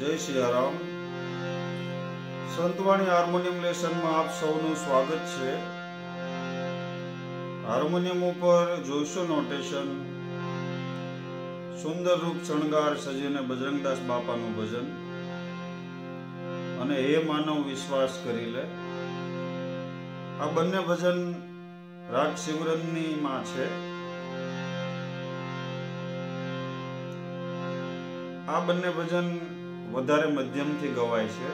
જય સિયારામ સંતવાણી હાર્મોનિયમ લેસનમાં આપ સૌનું સ્વાગત છે. હાર્મોનિયમ ઉપર જોઈશો નોટેશન. સુંદર રૂપ શણગાર સજીને બજરંગદાસ બાપાનું ભજન. અને હે માનવ વિશ્વાસ કરી લે. આ બંને ભજન રાગ શિવરનની માં છે. આ બંને ભજન વધારે મધ્યમથી ગવાય છે.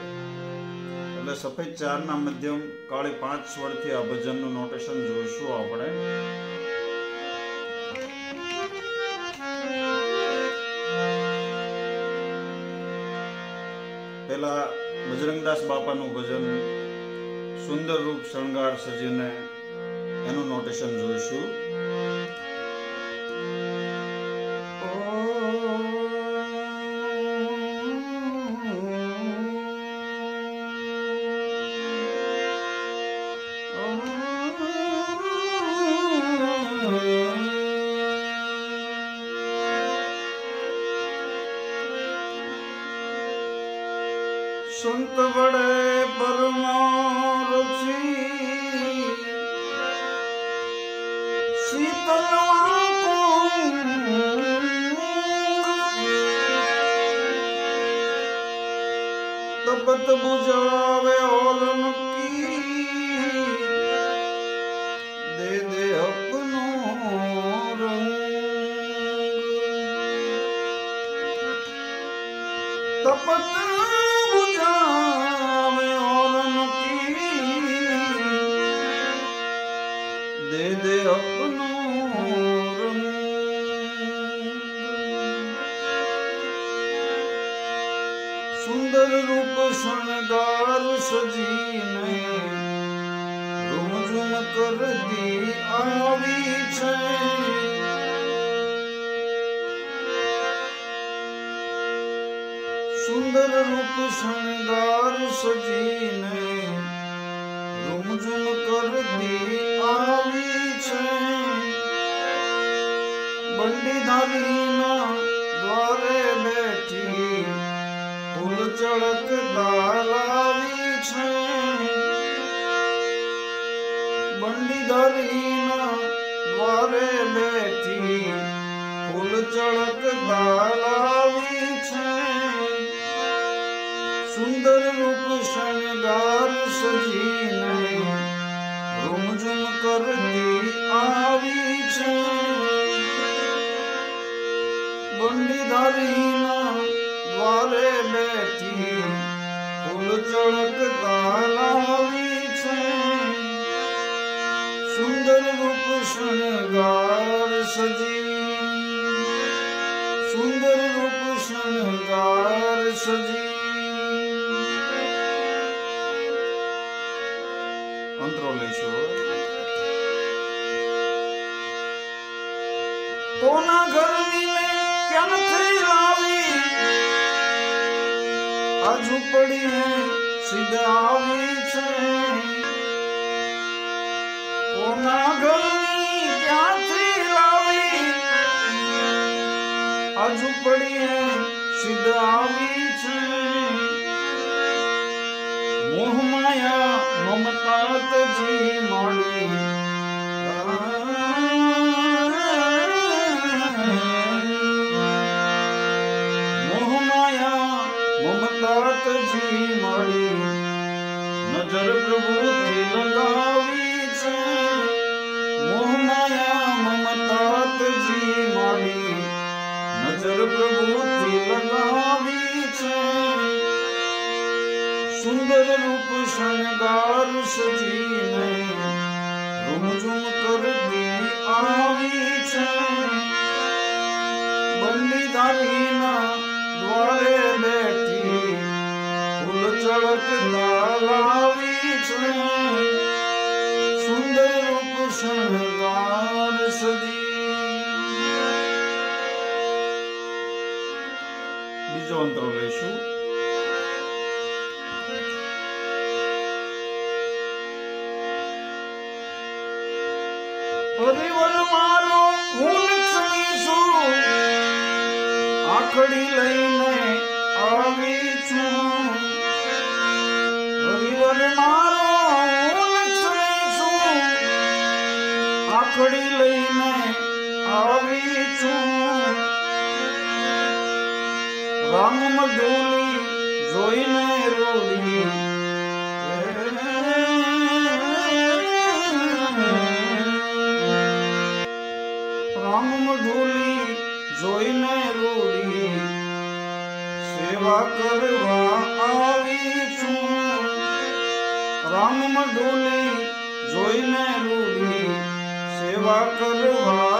એટલે સફેદ ચારના મધ્યમ કાળી પાંચ સ્વરથી આ ભજનનું નોટેશન જોઈશું આપણે. પેલા બજરંગદાસ બાપાનું ભજન સુંદર રૂપ શણગાર સજીને એનું નોટેશન જોઈશું. ਮਤ 부ਝਾਵੇ ਔਲਨ ਕੀ? ਦੇ ਦੇ ਆਪਣੋ ਰੰਗ। ਤਪਤ સુંદર રૂપ શણગાર સજીને રૂમઝુમ કરતી આવી છે. સુંદર રૂપ શણગાર સજીને રૂમઝુમ કરતી આવી છે. બંડીધારીના દ્વારે બેઠી ફૂલ ચળકતા લાવી છે બંડીધારીના દ્વારે બેઠી ફૂલ ચળકતા લાવી છે. સુંદર રૂપ શણગાર સજી. સુંદર રૂપ શણગાર સજી. અંતરો લઈશું કોના ઘરની મે ક્યાં થઈ લાવી? આજુ પડી હે આવી છે કોના ઘરની ક્યાંથી લાવી આ ઝૂંપડી હે સીધા આવી છે મોહ માયા મમતા તજી મળી તજી મળી નજર પ્રભુથી લગાવી છે. મોહ માયા મમતા તજી મળી નજર પ્રભુથી લગાવી છે. સુંદર રૂપ શણગાર સજીને રૂમઝુમ કરતી આવી છે. બંદીધારીના દ્વારે બેઠી ફૂલ ચળકતા લાવી છે. સુંદર રૂપ શણગાર સજી બીજો અંતરો લઈશું. હરિવલ મારો હું લક્ષ્મી છું. આખડી લઈને રામ મઢોલી જોઈને રોડી રામ મધુલી જોઈને રોડી સેવા કરવા આવી છું રામ મધુલી જોઈને રૂડી સેવા કરવા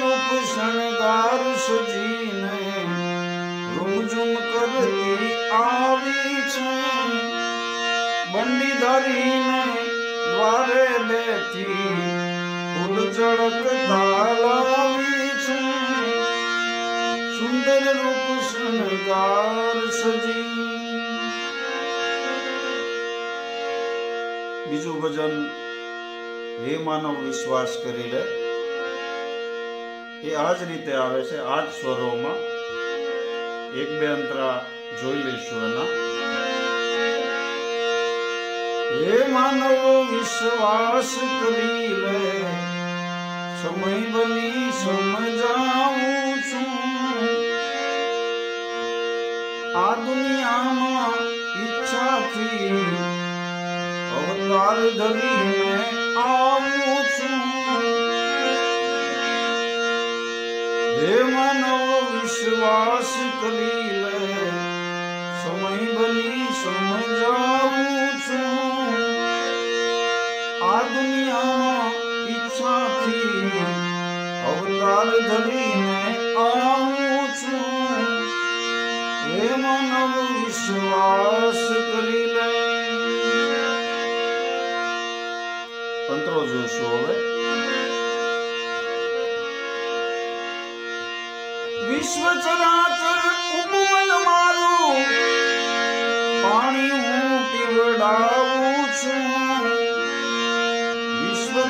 રૂપ શણગાર સજીને રૂમઝુમ કરતી આવી છે. બંડી ધરીને દ્વારે બેઠી ફૂલ ઝળકતા લાવી સુંદર રૂપ શણગાર સજી. બીજું ભજન હે માનવ વિશ્વાસ કરી લે એ આ જ રીતે આવે છે, આ જ સ્વરોમાં. એક, બે અંતરા જોઈ લઈશું એના. હે માનવ વિશ્વાસ કરી લે, સમય બની સમજાવું છું. આ દુનિયામાં ઈચ્છાથી અવતાર ધરીને આવું છું. હે માનવ વિશ્વાસ કરી લે સમય બની સમજાવું છું. આ દુનિયામાં ઈચ્છાથી અવતાર ધરીને આવું છું. હે માનવ વિશ્વાસ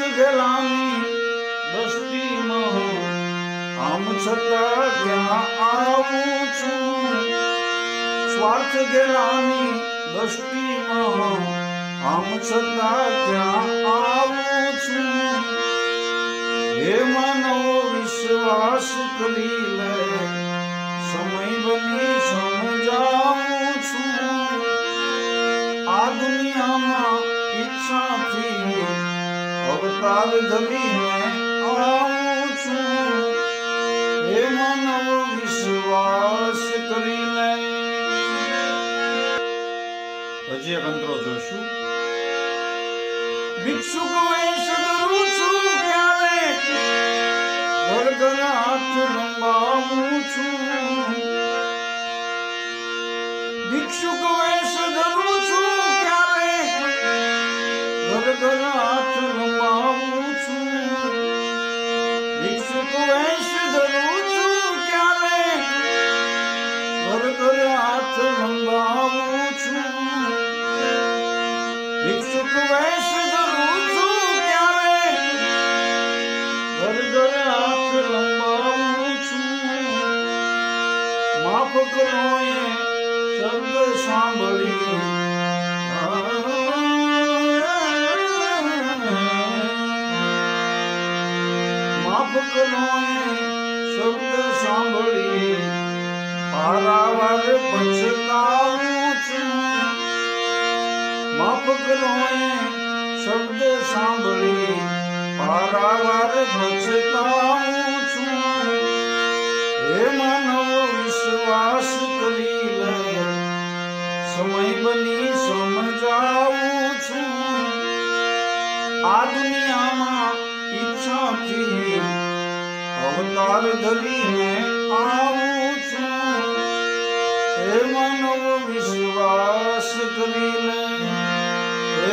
સ્વાર્થ ગેલાની દ્રષ્ટિમાં આમ છતાં ત્યાં આવું છું. સ્વાર્થ ગેલાની દ્રષ્ટિમાં આમ છતાં ત્યાં આવું છું. હે માનવો વિશ્વાસ કરી લે. સમય બની સમજાવું છું. આ દુનિયામાં ઈચ્છાથી અવતાર ધરીને આવું છું. વિશ્વાસ કરી લે હજી એક અંતરો જોશું ભિક્ષુક વેશ ધરું છું ક્યારે ગરગર હાથ લંબાવું છું. ભિક્ષુક સાંભળી પારાવાર પછતાવું છું. માફ કરો શબ્દ સાંભળી પારાવાર પછતાવું છું. હે માનવ, વિશ્વાસ કરી લે સમય બની સમજાવું છું. આ દુનિયામાં ઈચ્છાથી અવતાર ધરીને આવું છું. હે માનવ, વિશ્વાસ કરી